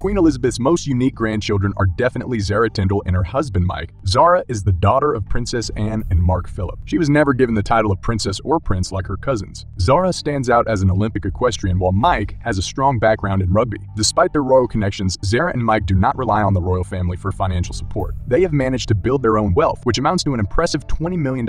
Queen Elizabeth's most unique grandchildren are definitely Zara Tindall and her husband Mike. Zara is the daughter of Princess Anne and Mark Philip. She was never given the title of princess or prince like her cousins. Zara stands out as an Olympic equestrian while Mike has a strong background in rugby. Despite their royal connections, Zara and Mike do not rely on the royal family for financial support. They have managed to build their own wealth, which amounts to an impressive $20 million.